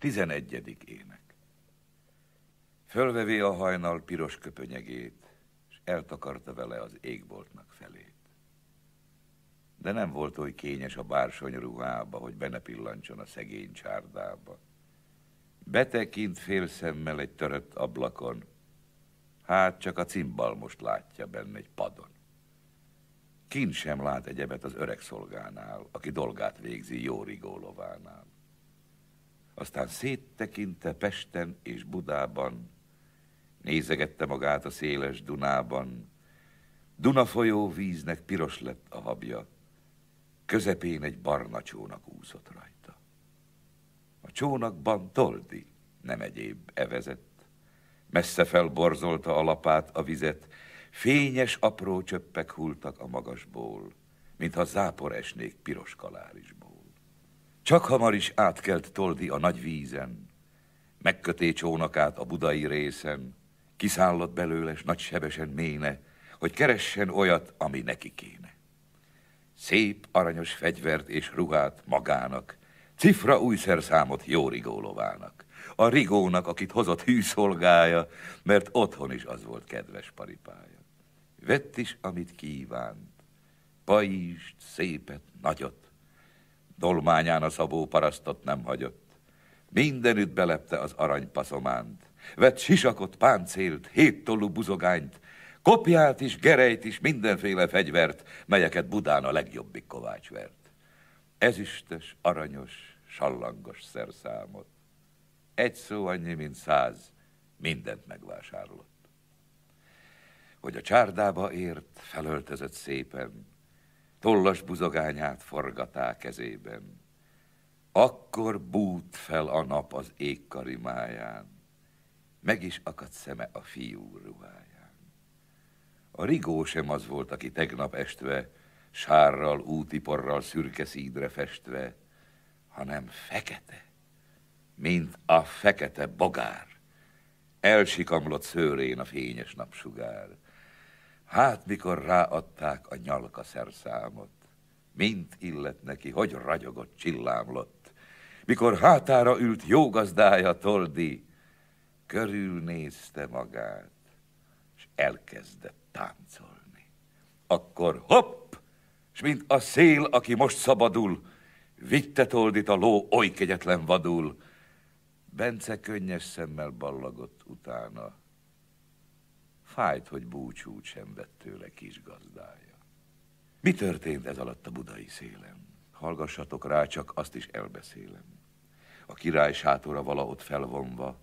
Tizenegyedik ének. Fölvevé a hajnal piros köpönyegét, és eltakarta vele az égboltnak felét. De nem volt oly kényes a bársony ruhába, hogy benne pillancson a szegény csárdába. Betekint fél szemmel egy törött ablakon, hát csak a cimbal most látja benne egy padon. Kint sem lát egyebet az öreg szolgánál, aki dolgát végzi jó rigólovánál. Aztán széttekinte Pesten és Budában, nézegette magát a széles Dunában. Duna folyó víznek piros lett a habja, közepén egy barna csónak úszott rajta. A csónakban Toldi, nem egyéb evezett, messze felborzolta a lapát a vizet, fényes apró csöppek hultak a magasból, mintha zápor esnék piros kalárisból. Csak hamar is átkelt Toldi a nagy vízen, megköté csónakát a budai részen, kiszállott belőle, s nagy sebesen méne, hogy keressen olyat, ami neki kéne. Szép aranyos fegyvert és ruhát magának, cifra új szerszámot jó rigólovának. A rigónak, akit hozott hűszolgája, mert otthon is az volt kedves paripája. Vett is, amit kívánt, pajíst, szépet, nagyot, Dolmányán a szabó parasztot nem hagyott. Mindenütt belepte az aranypaszománt. Vett sisakot, páncélt, héttollú buzogányt, kopját is, gerejt is, mindenféle fegyvert, melyeket Budán a legjobbik kovács vert. Ezüstös, aranyos, sallangos szerszámot. Egy szó annyi, mint száz, mindent megvásárolott. Hogy a csárdába ért, felöltözött szépen, tollas buzogányát forgatá kezében. Akkor bút fel a nap az ég karimáján, meg is akadt szeme a fiú ruháján. A rigó sem az volt, aki tegnap estve, sárral, útiporral, szürke szídre festve, hanem fekete, mint a fekete bogár. Elsikamlott szőrén a fényes napsugár. Hát, mikor ráadták a nyalka szerszámot, mint illet neki, hogy ragyogott, csillámlott. Mikor hátára ült jó gazdája Toldi, körülnézte magát, és elkezdett táncolni. Akkor hopp, és mint a szél, aki most szabadul, vitte Toldit a ló oly kegyetlen vadul. Bence könnyes szemmel ballagott utána, Fájt, hogy búcsút sem vett tőle kis gazdája. Mi történt ez alatt a budai szélen? Hallgassatok rá, csak azt is elbeszélem. A király sátora vala ott felvonva,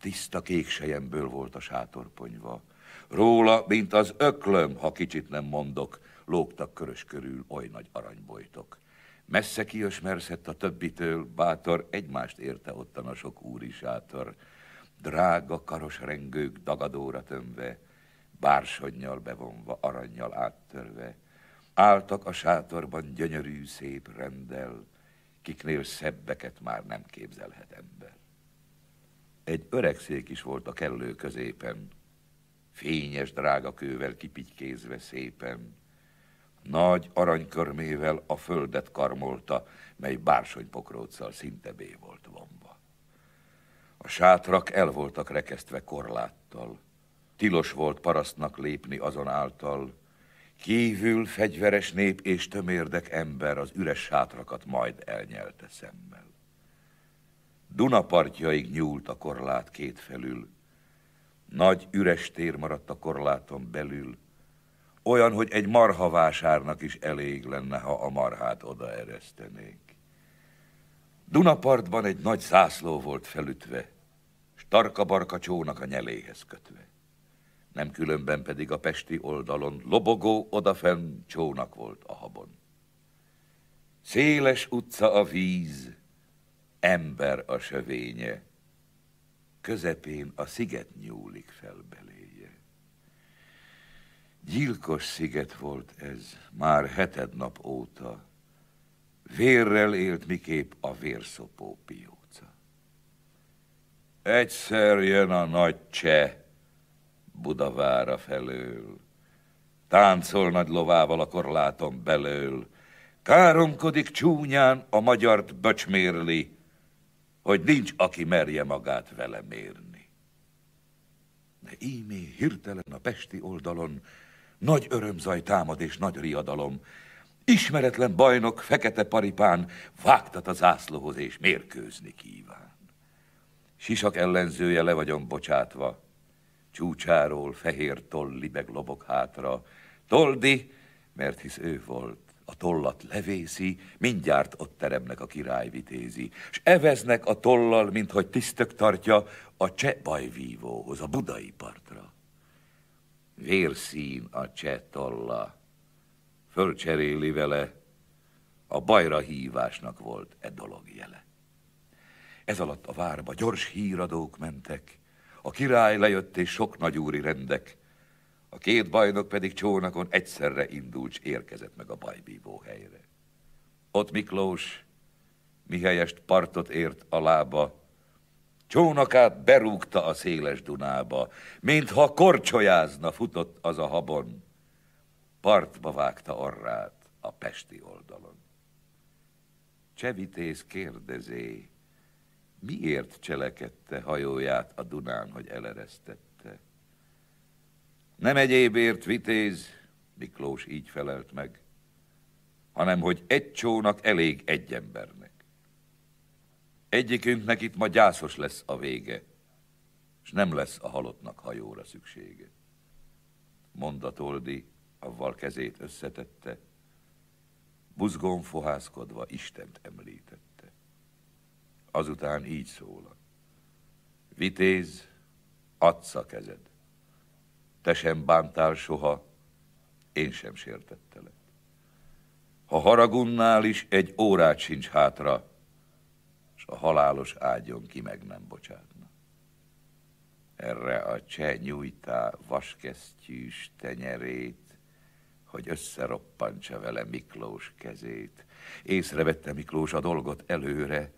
tiszta kék sejemből volt a sátorponyva. Róla, mint az öklöm, ha kicsit nem mondok, lógtak körös körül oly nagy aranybojtok. Messze kiösmerszett a többitől, bátor egymást érte ottan a sok úri sátor drága karos rengők dagadóra tömve, bársonnyal bevonva, aranyjal áttörve, álltak a sátorban gyönyörű szép rendel, kiknél szebbeket már nem képzelhet ember. Egy öreg szék is volt a kellő középen, fényes drága kővel kipitykézve szépen, nagy aranykörmével a földet karmolta, mely bársonypokróccal szinte bé volt vonva. A sátrak el voltak rekesztve korláttal. Tilos volt parasztnak lépni azon által. Kívül fegyveres nép és tömérdek ember az üres sátrakat majd elnyelte szemmel. Dunapartjaig nyúlt a korlát két felül. Nagy üres tér maradt a korláton belül. Olyan, hogy egy marhavásárnak is elég lenne, ha a marhát odaeresztenék. Dunapartban egy nagy zászló volt felütve, s tarka-barka csónak a nyeléhez kötve. Nem különben pedig a pesti oldalon lobogó odafenn csónak volt a habon. Széles utca a víz, ember a sövénye, közepén a sziget nyúlik fel beléje. Gyilkos sziget volt ez, már heted nap óta, Vérrel élt miképp a vérszopó pióca. Egyszer jön a nagy cseh Budavára felől. Táncol nagy lovával a korláton belől. Káromkodik csúnyán, a magyart böcsmérli. hogy nincs, aki merje magát vele mérni. De ímé hirtelen a pesti oldalon nagy örömzaj támad és nagy riadalom. Ismeretlen bajnok fekete paripán vágtat a zászlóhoz és mérkőzni kíván. Sisak ellenzője le vagyon bocsátva, csúcsáról fehér toll libeg lobog hátra. Toldi, mert hisz ő volt, a tollat levészi, mindjárt ott teremnek a király vitézi, s eveznek a tollal, mint hogy tisztök tartja a cseh bajvívóhoz, a budai partra. Vérszín a cseh tolla, fölcseréli vele, a bajra hívásnak volt e dolog jele. Ez alatt a várba gyors híradók mentek, a király lejött és sok nagyúri rendek, a két bajnok pedig csónakon egyszerre indult, érkezett meg a bajbívó helyre. Ott Miklós mihelyest partot ért a lába, csónakát berúgta a széles Dunába, mintha korcsolyázna futott az a habon, partba vágta orrát a pesti oldalon. Csevitész kérdezé, miért cselekedte hajóját a Dunán, hogy eleresztette? Nem egyébért vitéz, Miklós így felelt meg, hanem hogy egy csónak elég egy embernek. Egyikünknek itt ma gyászos lesz a vége, és nem lesz a halottnak hajóra szüksége. Mondatoldi, avval kezét összetette, buzgón fohászkodva Istent említette. Azután így szólal. Vitéz, adsz a kezed. Te sem bántál soha, én sem sértettelek. Ha haragunnál is egy órát sincs hátra, s a halálos ágyon ki meg nem bocsátna. Erre a cseh nyújtá vaskesztyűs tenyerét, hogy összeroppantsa vele Miklós kezét. Észrevette Miklós a dolgot előre,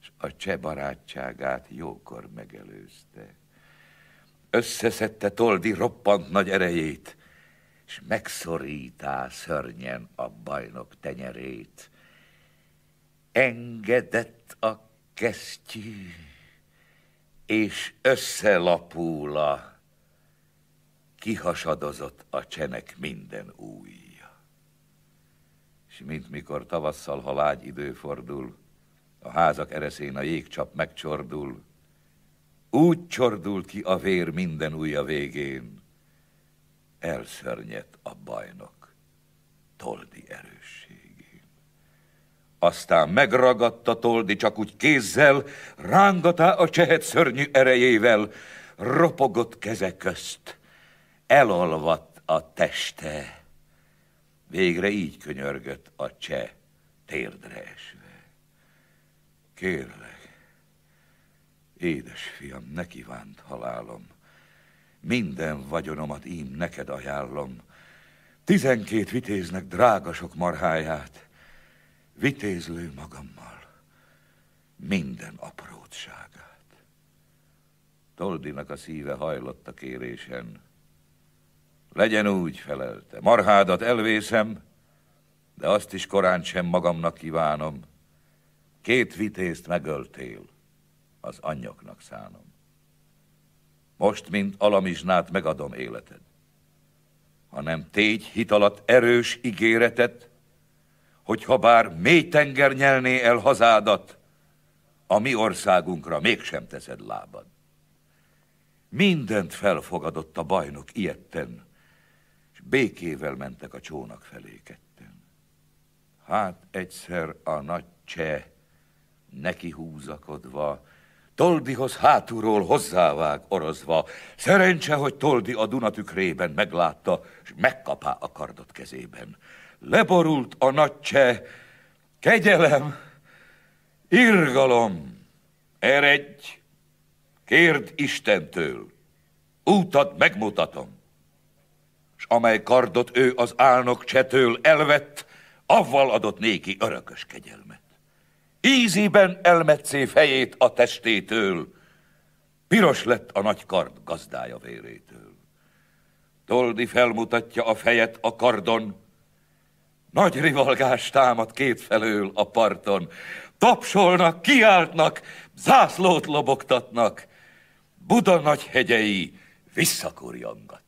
és a cseh barátságát jókor megelőzte összeszedte Toldi roppant nagy erejét, és megszorítá szörnyen a bajnok tenyerét. Engedett a kesztyű, és összelapúla, kihasadozott a csenek minden újja. És mint mikor tavasszal, ha lágy idő fordul, a házak ereszén a jégcsap megcsordul, úgy csordult ki a vér minden ujja végén, elszörnyett a bajnok Toldi erősségén. Aztán megragadta Toldi csak úgy kézzel, rángatá a csehet szörnyű erejével, ropogott keze közt, elolvadt a teste. Végre így könyörgött a cseh térdre esve. Kérlek, Édes fiam, ne kívánt halálom. Minden vagyonomat ím neked ajánlom. Tizenkét vitéznek drága sok marháját. Vitézlő magammal minden aprótságát. Toldinak a szíve hajlott a kérésen. Legyen úgy, felelte, marhádat elvészem, de azt is korán sem magamnak kívánom. Két vitézt megöltél az anyjaknak szánom. Most, mint alamizsnát megadom életed, hanem tégy hit alatt erős ígéretet, hogyha bár mély tenger nyelné el hazádat, a mi országunkra mégsem teszed lábad. Mindent felfogadott a bajnok ilyetten, békével mentek a csónak felé ketten. Hát egyszer a nagy cseh neki húzakodva, Toldihoz hátulról hozzávág orozva. Szerencse, hogy Toldi a Dunatükrében meglátta, és megkapá a kardot kezében. Leborult a nagy cseh, kegyelem, irgalom, eredj, kérd Istentől, útat megmutatom. És amely kardot ő az álnok csetől elvett, avval adott néki örökös kegyelmet. Íziben elmetszé fejét a testétől, piros lett a nagy kard gazdája vérétől. Toldi felmutatja a fejet a kardon, nagy rivalgás támad két felől a parton. tapsolnak, kiáltnak, zászlót lobogtatnak, Buda nagy hegyei visszakorjangatnak.